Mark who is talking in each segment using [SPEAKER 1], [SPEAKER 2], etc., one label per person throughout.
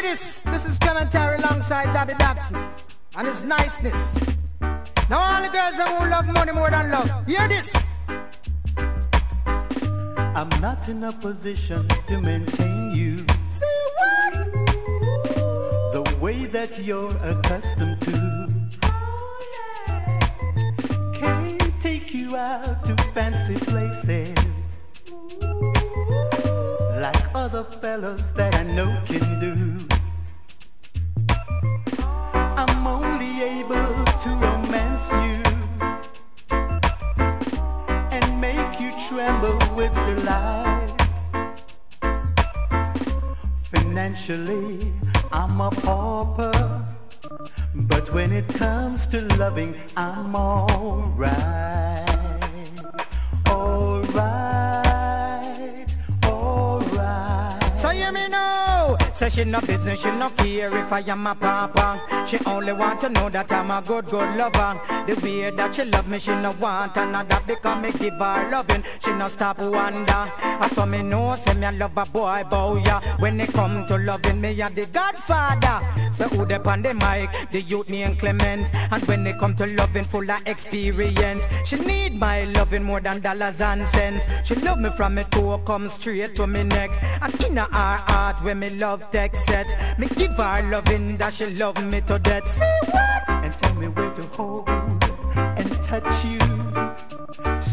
[SPEAKER 1] hear this. This is Clement Irie alongside Dobby Dobson and his niceness. Now all the girls who love money more than love, hear this.
[SPEAKER 2] I'm not in a position to maintain you.
[SPEAKER 1] See what?
[SPEAKER 2] The way that you're accustomed to. Oh, Can't take you out to fancy places other fellas that I know can do. I'm only able to romance you and make you tremble with delight. Financially, I'm a pauper, but when it comes to loving, I'm alright.
[SPEAKER 1] Say she no business, she no care if I am a papa. She only want to know that I'm a good, good lover. The way that she love me, she no want another because me give her loving. She no stop wonder. I saw me know, say me a love a boy, boy, yeah. When it come to loving me, you're the godfather. So who the on the mic, the youth named Clement. And when it come to loving, full of experience. She need my loving more than dollars and cents. She love me from me toe, come straight to me neck. And in her heart, when me love text set, me give her loving that she love me to death. See what?
[SPEAKER 2] and tell me where to hold and touch you.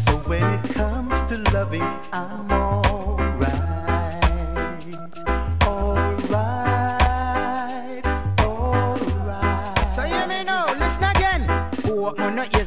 [SPEAKER 2] So when it comes to loving, I'm alright. Alright, alright.
[SPEAKER 1] So hear me now, listen again. Your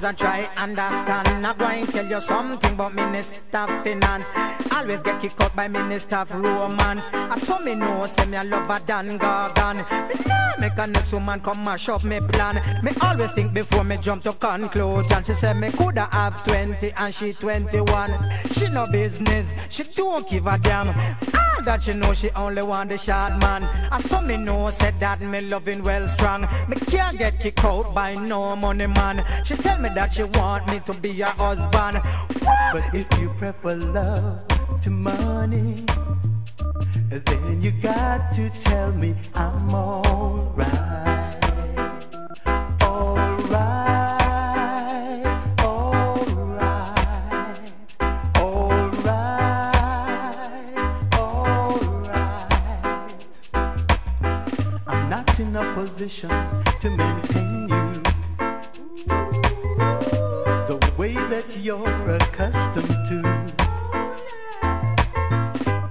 [SPEAKER 1] ears and try understand. Not going to tell you something about Minister of Finance. Always get kicked out by Minister of Romance. I saw me know, say me a lover than Gargan. Me nah make a next woman come mash up me plan. Me always think before me jump to conclusion. She said me coulda have 20 and she 21. She no business, she don't give a damn. All that she know, she only want the short man. I saw me know, said that me loving well strong. Me can't get kicked out by no money man. She tell me that she want me to be her husband.
[SPEAKER 2] But if you prefer love to money, then you got to tell me I'm alright. Position to maintain you're accustomed to.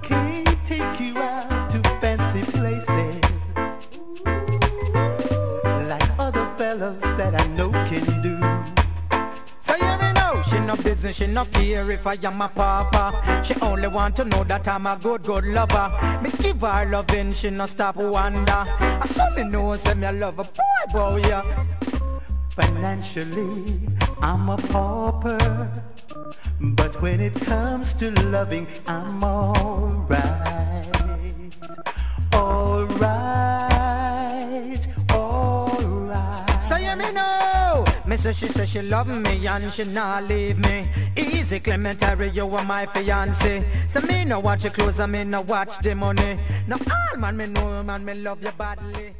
[SPEAKER 2] Can't take you out to fancy places like other fellas that I know can do.
[SPEAKER 1] So hear me now, she no business, she no care if I am a papa. She only want to know that I'm a good, good lover. Me give her loving, she no stop wonder. I saw me know, say me love a boy, boy, yeah.
[SPEAKER 2] Financially, I'm a pauper. But when it comes to loving, I'm alright. Alright, alright.
[SPEAKER 1] So hear me now. Me say she say she love me and she not leave me. Easy Clement Irie, you are my fiance. So me no watch your clothes and me no watch the money. Now all man me know man me love you badly.